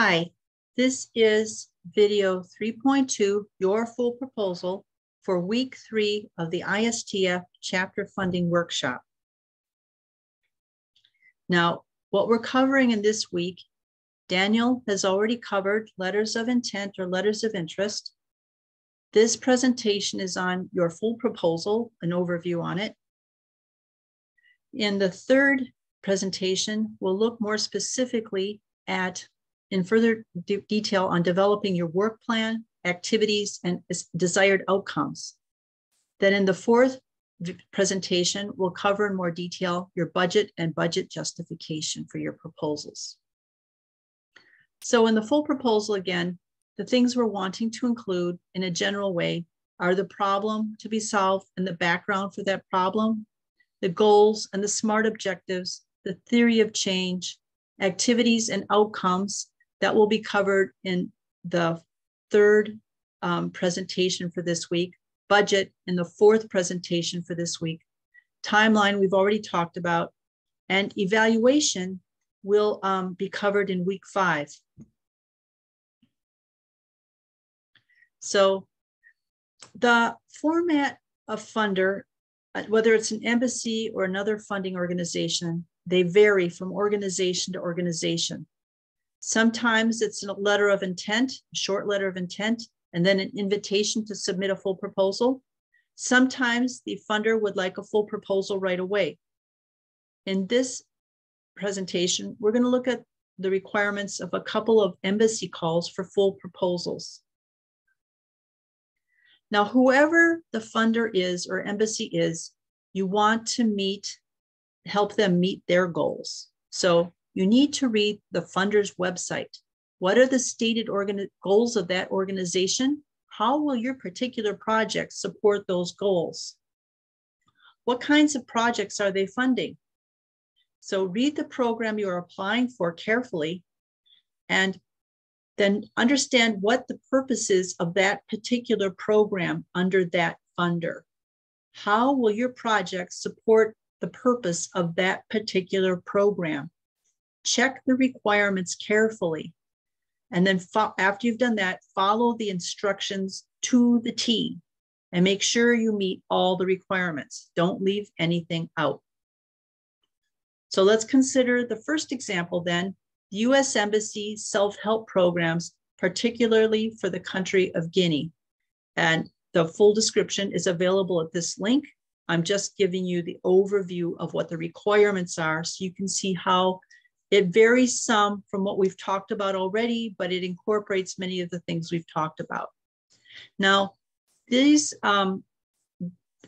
Hi, this is video 3.2, your full proposal for week three of the ISTF chapter funding workshop. Now, what we're covering in this week, Daniel has already covered letters of intent or letters of interest. This presentation is on your full proposal, an overview on it. In the third presentation, we'll look more specifically at in further de detail on developing your work plan, activities, and desired outcomes. Then in the fourth presentation, we'll cover in more detail your budget and budget justification for your proposals. So in the full proposal, again, the things we're wanting to include in a general way are the problem to be solved and the background for that problem, the goals and the SMART objectives, the theory of change, activities and outcomes, that will be covered in the third um, presentation for this week, budget in the fourth presentation for this week. Timeline we've already talked about, and evaluation will um, be covered in week five. So the format of funder, uh, whether it's an embassy or another funding organization, they vary from organization to organization. Sometimes it's a letter of intent, a short letter of intent, and then an invitation to submit a full proposal. Sometimes the funder would like a full proposal right away. In this presentation, we're going to look at the requirements of a couple of embassy calls for full proposals. Now, whoever the funder is or embassy is, you want to meet, help them meet their goals. So you need to read the funder's website. What are the stated goals of that organization? How will your particular project support those goals? What kinds of projects are they funding? So read the program you're applying for carefully and then understand what the purpose is of that particular program under that funder. How will your project support the purpose of that particular program? Check the requirements carefully. And then after you've done that, follow the instructions to the T and make sure you meet all the requirements. Don't leave anything out. So let's consider the first example then, US Embassy self-help programs, particularly for the country of Guinea. And the full description is available at this link. I'm just giving you the overview of what the requirements are so you can see how it varies some from what we've talked about already, but it incorporates many of the things we've talked about. Now, these um,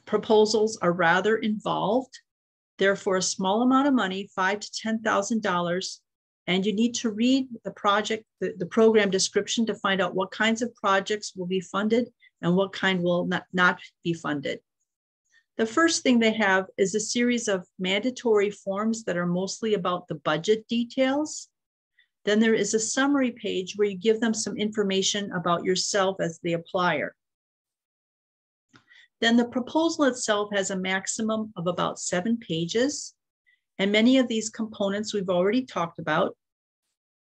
proposals are rather involved. They're a small amount of money, five to ten thousand dollars, and you need to read the project, the, the program description to find out what kinds of projects will be funded and what kind will not, not be funded. The first thing they have is a series of mandatory forms that are mostly about the budget details. Then there is a summary page where you give them some information about yourself as the applier. Then the proposal itself has a maximum of about seven pages. And many of these components we've already talked about.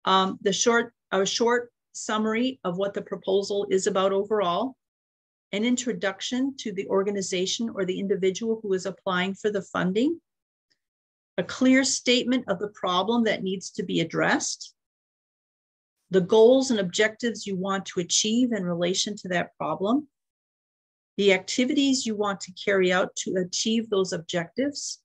Um, the short, a short summary of what the proposal is about overall, an introduction to the organization or the individual who is applying for the funding, a clear statement of the problem that needs to be addressed, the goals and objectives you want to achieve in relation to that problem, the activities you want to carry out to achieve those objectives.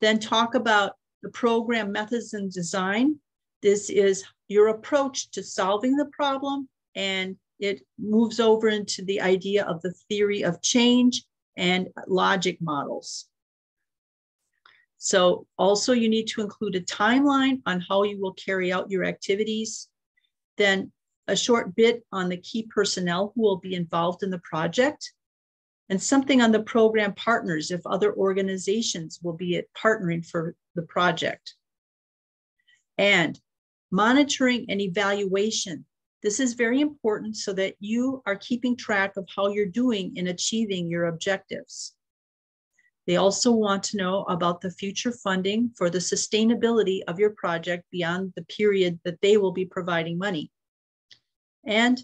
Then talk about the program methods and design. This is your approach to solving the problem and it moves over into the idea of the theory of change and logic models. So also you need to include a timeline on how you will carry out your activities, then a short bit on the key personnel who will be involved in the project, and something on the program partners if other organizations will be partnering for the project. And monitoring and evaluation this is very important so that you are keeping track of how you're doing in achieving your objectives. They also want to know about the future funding for the sustainability of your project beyond the period that they will be providing money. And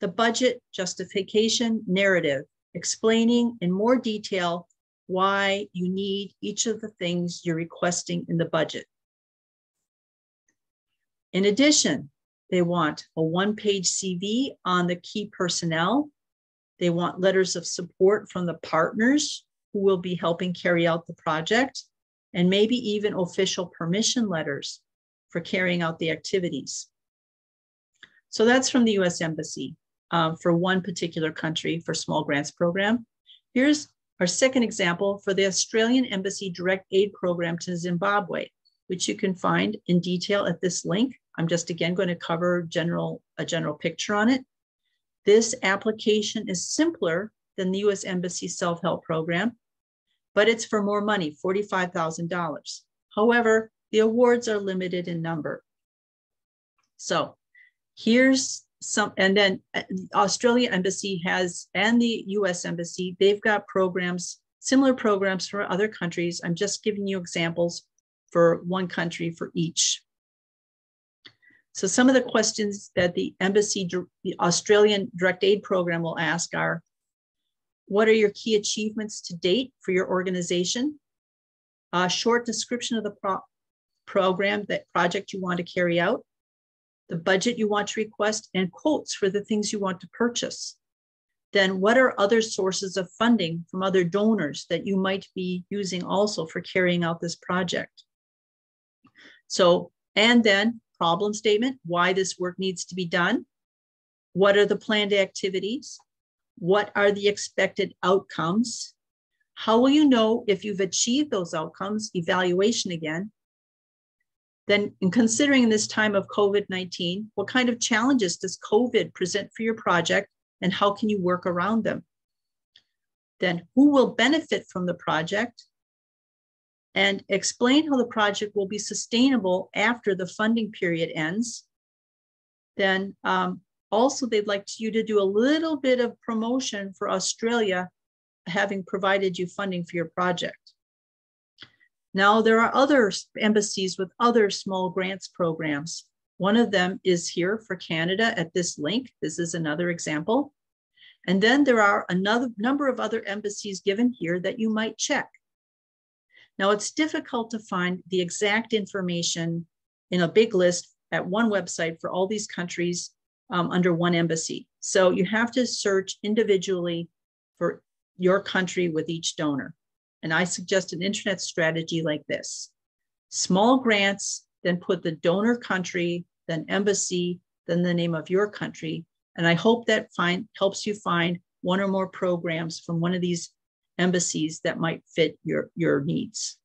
the budget justification narrative, explaining in more detail why you need each of the things you're requesting in the budget. In addition, they want a one page CV on the key personnel. They want letters of support from the partners who will be helping carry out the project, and maybe even official permission letters for carrying out the activities. So that's from the US Embassy um, for one particular country for small grants program. Here's our second example for the Australian Embassy Direct Aid Program to Zimbabwe, which you can find in detail at this link. I'm just again going to cover general a general picture on it. This application is simpler than the US Embassy self-help program, but it's for more money, $45,000. However, the awards are limited in number. So here's some, and then uh, Australia Embassy has, and the US Embassy, they've got programs, similar programs for other countries. I'm just giving you examples for one country for each. So some of the questions that the embassy, the Australian direct aid program will ask are, what are your key achievements to date for your organization? A short description of the pro program, that project you want to carry out, the budget you want to request, and quotes for the things you want to purchase. Then what are other sources of funding from other donors that you might be using also for carrying out this project? So, and then problem statement, why this work needs to be done. What are the planned activities? What are the expected outcomes? How will you know if you've achieved those outcomes? Evaluation again. Then, in considering this time of COVID 19, what kind of challenges does COVID present for your project and how can you work around them? Then, who will benefit from the project? And explain how the project will be sustainable after the funding period ends. Then um, also they'd like you to do a little bit of promotion for Australia, having provided you funding for your project. Now there are other embassies with other small grants programs. One of them is here for Canada at this link. This is another example. And then there are another number of other embassies given here that you might check. Now, it's difficult to find the exact information in a big list at one website for all these countries um, under one embassy. So you have to search individually for your country with each donor. And I suggest an internet strategy like this small grants, then put the donor country, then embassy, then the name of your country. And I hope that find, helps you find one or more programs from one of these embassies that might fit your, your needs.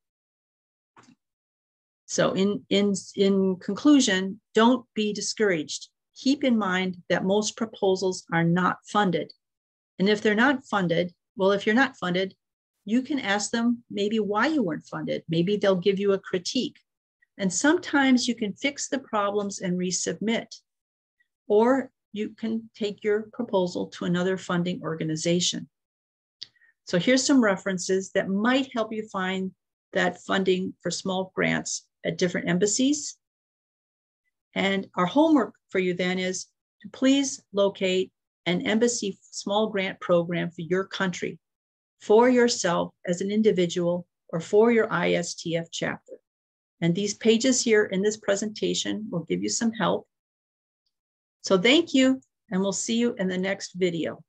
So in, in, in conclusion, don't be discouraged. Keep in mind that most proposals are not funded. And if they're not funded, well, if you're not funded, you can ask them maybe why you weren't funded. Maybe they'll give you a critique. And sometimes you can fix the problems and resubmit. Or you can take your proposal to another funding organization. So here's some references that might help you find that funding for small grants at different embassies. And our homework for you then is to please locate an embassy small grant program for your country, for yourself as an individual, or for your ISTF chapter. And these pages here in this presentation will give you some help. So thank you, and we'll see you in the next video.